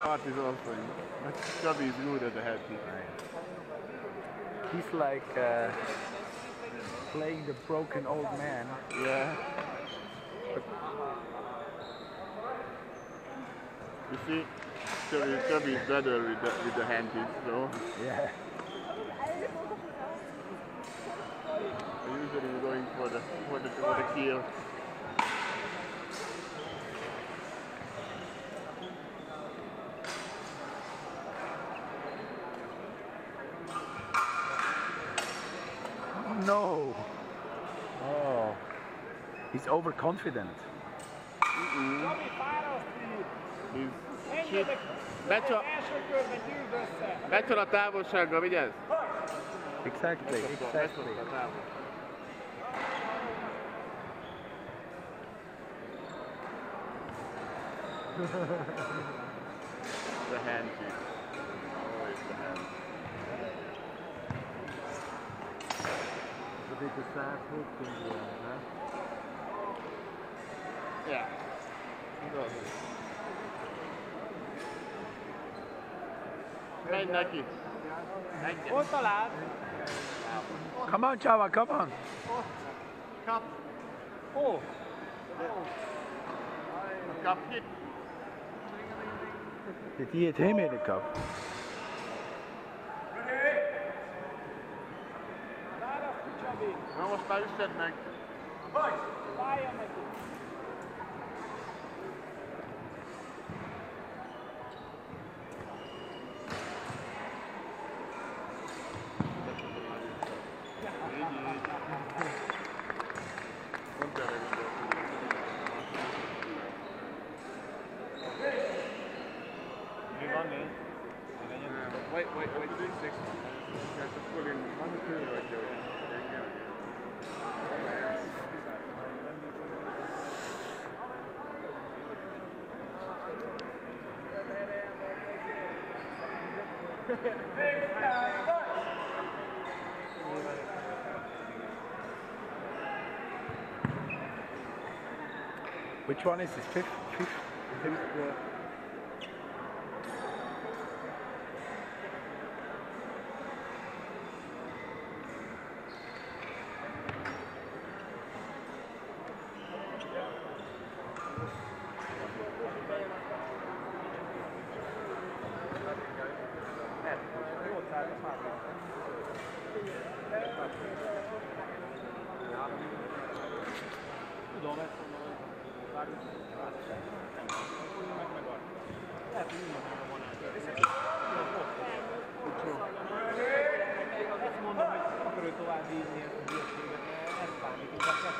Art is. But Csaba is good at the head kick. He's like uh, playing the broken old man. Yeah. You see, Csaba, Csaba is better with the, with the hand kick, so Yeah. usually going for the for the for the kill. Oh. He's overconfident. He's shit. Becsol, becsol a távolsággal, vigyázz! Exactly, exactly. Becsol a távol. the hand kick. Always the hand. A bit of sad hook in the end, huh? Yeah. He does it. Megy neki. Megy. Ott talált. Come on, Java, come on. Kap. Ó, Kap hit. Did he hit him in the cup? Gondoltam. Mi van négy? Wait, wait, wait, six. You have to put in one, two, right there. There you go. Which one is this? Fifth? Fifth? Fifth? uh, Tudom, ezt mondom, hogy várjuk, meg megvan. Lehet, hogy mindenhol van Ezt mondom, hogy akarod tovább vinni ezt a hülyeséget, ezt bánik, inkább kell